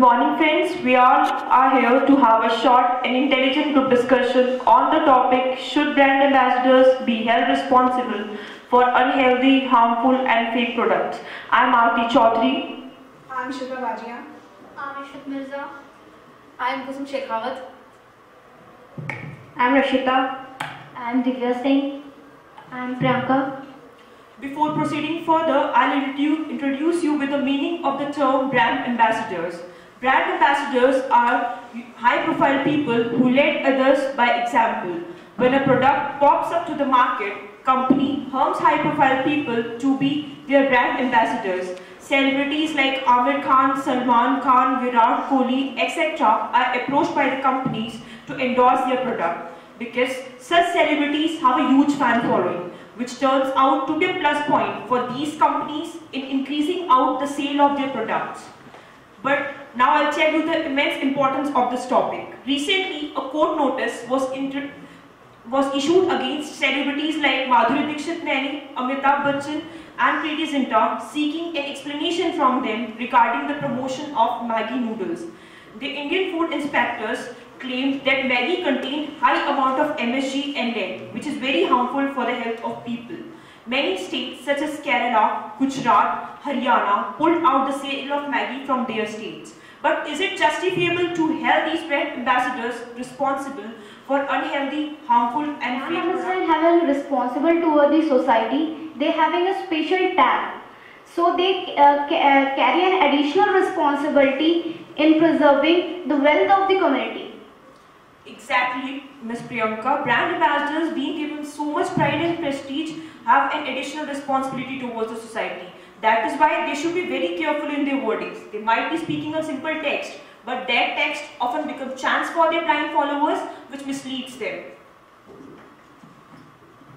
morning friends. We all are here to have a short and intelligent group discussion on the topic should brand ambassadors be held responsible for unhealthy, harmful and fake products. I am Aarti Chaudhary. I am Shilpa Bajia. I am Ishrat Mirza. I am Kusum Shekhawat. I am Rashita. I am Divya Singh. I am Priyanka. Before proceeding further, I'll introduce you with the meaning of the term brand ambassadors. Brand ambassadors are high-profile people who lead others by example. When a product pops up to the market, company harms high-profile people to be their brand ambassadors. Celebrities like Aamir Khan, Salman Khan, Virat Kohli, etc. are approached by the companies to endorse their product because such celebrities have a huge fan following which turns out to be a plus point for these companies in increasing out the sale of their products. But now I'll tell you the immense importance of this topic. Recently, a court notice was, was issued against celebrities like Madhuri Dixit Nene, Amitabh Bachchan and Preity Zinta seeking an explanation from them regarding the promotion of Maggi noodles. The Indian food inspectors claimed that Maggi contained high amount of MSG and lead, which is very harmful for the health of people. Many states such as Kerala, Gujarat, Haryana pulled out the sale of Maggi from their states. But is it justifiable to hold these brand ambassadors responsible for unhealthy, harmful and fake products? having responsible toward the society, they are having a special tag. So they uh, ca uh, carry an additional responsibility in preserving the wealth of the community. Exactly, Ms. Priyanka. Brand ambassadors being given so much pride and prestige have an additional responsibility towards the society. That is why they should be very careful in their wordings. They might be speaking a simple text, but that text often becomes chance for their blind followers, which misleads them.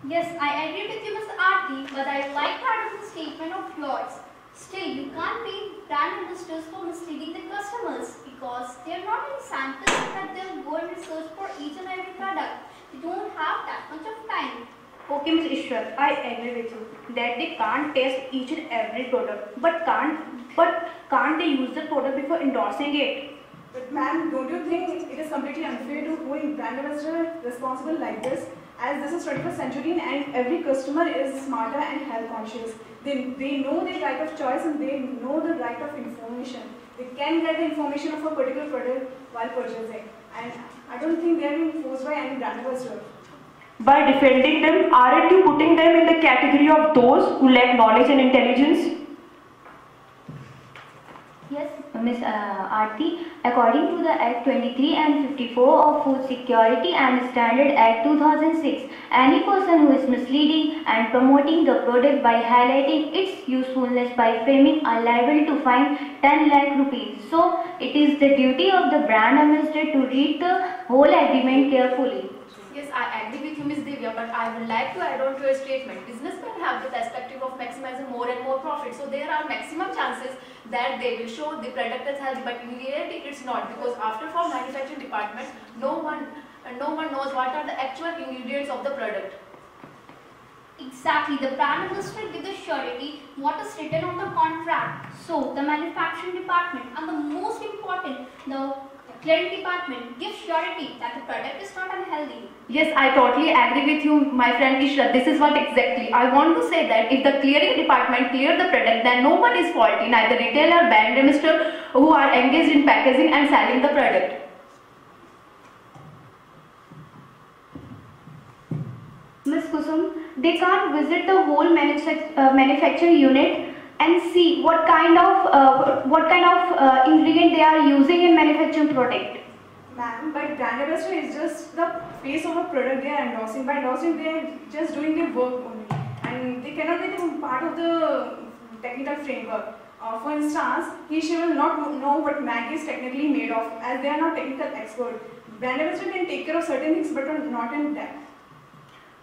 Yes, I agree with you, Ms. Aarti, but I like part of the statement of yours. Still, you can't be brand ambassadors for misleading the customers because they're not in samples that they'll go and research for each and every product. They don't have that much of time. Okay, Ms. Ishrat, I agree with you that they can't test each and every product, but can't but can't they use the product before endorsing it? But ma'am, don't you think it is completely unfair to hold brand ambassador responsible like this? As this is 21st century and every customer is smarter and health conscious. They, they know their right of choice and they know the right of information. They can get the information of a particular product while purchasing. And I don't think they are being forced by any brand ambassador. By defending them, aren't you putting them in the category of those who lack knowledge and intelligence? Yes, Ms. Uh, Aarti, according to the Act 23 and 54 of Food Security and Standard Act 2006, any person who is misleading and promoting the product by highlighting its usefulness by framing are liable to fine 10 lakh rupees. So, it is the duty of the brand ambassador to read the whole agreement carefully. I agree with you, Ms. Divya, but I would like to add on to your statement. Businessmen have the perspective of maximizing more and more profit, so there are maximum chances that they will show the product as healthy, but in reality it's not because after for manufacturing department, no one, no one knows what are the actual ingredients of the product. Exactly, the brand ambassador gives the surety what is written on the contract. So the manufacturing department and the most important, the Clearing department gives surety that the product is not unhealthy. Yes, I totally agree with you, my friend Ishra. This is what exactly. I want to say that if the clearing department clear the product, then no one is faulty, neither retailer, brand administrator who are engaged in packaging and selling the product. Ms. Kusum, they can't visit the whole uh, manufacturing unit and see what kind of uh, what kind of uh, ingredient they are using in manufacturing product. Ma'am, but brand ambassador is just the face of a product they are endorsing. By endorsing, they are just doing their work only, and they cannot be part of the technical framework. Uh, for instance, he she will not know what Maggi is technically made of, as they are not technical expert. Brand ambassador can take care of certain things, but not in depth.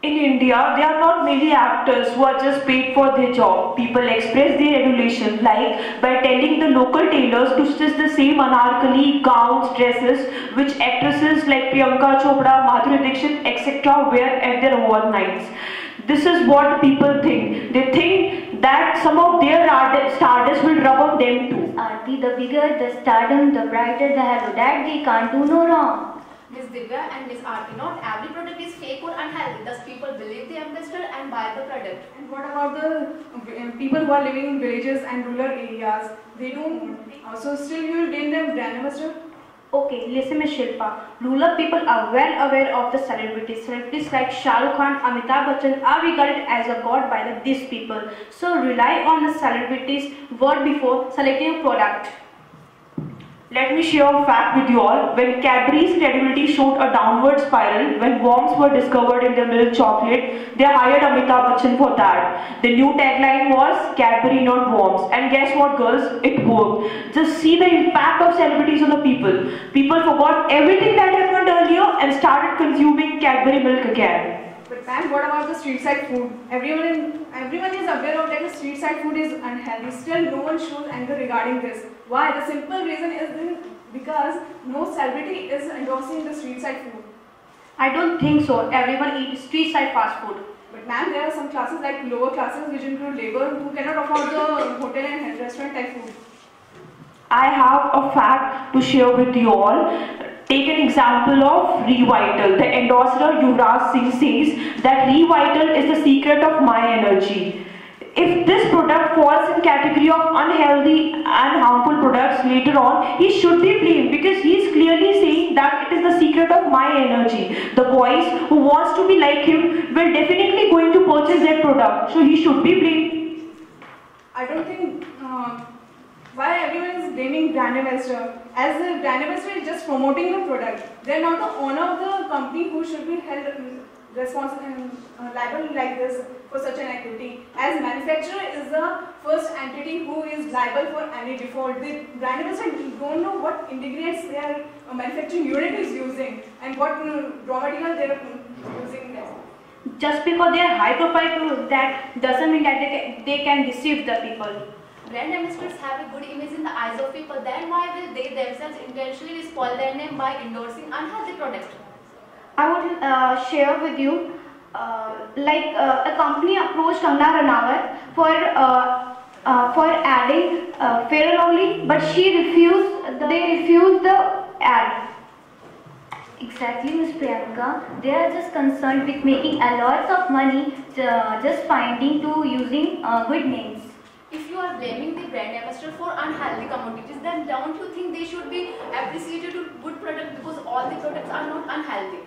In India, they are not merely actors who are just paid for their job. People express their adulation like by telling the local tailors to stitch the same anarkali, gowns, dresses which actresses like Priyanka Chopra, Madhuri Dixit, etc. wear at their award nights. This is what people think. They think that some of their stardust will rub on them too. Aarti, the bigger the stardom, the brighter the halo. That they can't do no wrong. Ms. Divya and Ms. Aarti, not every product is fake or unhealthy. Thus, people believe the ambassador and buy the product. And what about the uh, people who are living in villages and rural areas? They don't. Uh, so still you will blame them brand ambassador? Okay, listen, Ms. Shilpa. Rural people are well aware of the celebrities. Celebrities like Shah Rukh Khan, Amitabh Bachchan are regarded as a god by the, these people. So rely on the celebrities' word before selecting a product. Let me share a fact with you all. When Cadbury's credibility showed a downward spiral, when worms were discovered in their milk chocolate, they hired Amitabh Bachchan for that. The new tagline was Cadbury not worms. And guess what girls? It worked. Just see the impact of celebrities on the people. People forgot everything that happened earlier and started consuming Cadbury milk again. Ma'am, what about the street side food? Everyone in, everyone is aware of that the street side food is unhealthy. Still, no one shows anger regarding this. Why? The simple reason is because no celebrity is endorsing the street side food. I don't think so. Everyone eats street side fast food. But ma'am, there are some classes like lower classes which include labor who cannot afford the hotel and restaurant type food. I have a fact to share with you all. Take an example of Revital. The endorser Yuvraj Singh says that Revital is the secret of my energy. If this product falls in category of unhealthy and harmful products later on, he should be blamed because he is clearly saying that it is the secret of my energy. The boys who wants to be like him will definitely going to purchase that product. So he should be blamed. I don't think uh, why everyone is blaming brand ambassador. As the brand ambassador is just promoting the product. They are not the owner of the company who should be held um, responsible uh, liable like this for such an activity. As manufacturer is the first entity who is liable for any default. The brand ambassador don't know what ingredients their uh, manufacturing unit is using and what uh, raw material they are uh, using there. Just because they are high profile, that doesn't mean that they can, they can deceive the people. Brand ambassadors have a good image in the eyes of people, then why will they themselves intentionally spoil their name by endorsing unhealthy products? I would uh, share with you, uh, like uh, a company approached Kangana Ranawat for uh, uh, for adding uh, Fair and Lovely, but she refused. They refused the ad. Exactly, Ms. Priyanka. They are just concerned with making a lot of money uh, just finding to using uh, good names. Blaming the brand ambassador for unhealthy commodities, then don't you think they should be appreciated to good product because all the products are not unhealthy?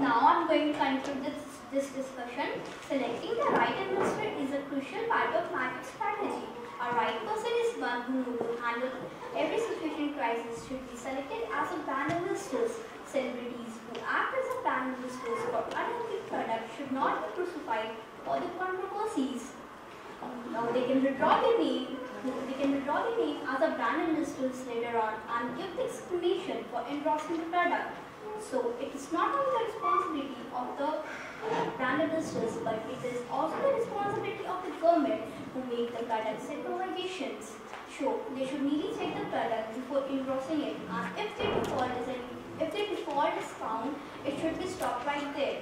Now I'm going to conclude this, this discussion. Selecting the right ambassador is a crucial part of market strategy. A right person is one who knows handle every situation crisis should be selected as a brand investors. Celebrities who act as a brand investors for unhealthy products should not be crucified for the controversies. Now they can withdraw their name. They can withdraw their name as a brand investors later on and give the explanation for endorsing the product. So it is not only the responsibility of the brand investors, but it is also the responsibility of the government who make the and provisions. So they should really check the product before endorsing it, and if their default is if their default is found, it should be stopped right there.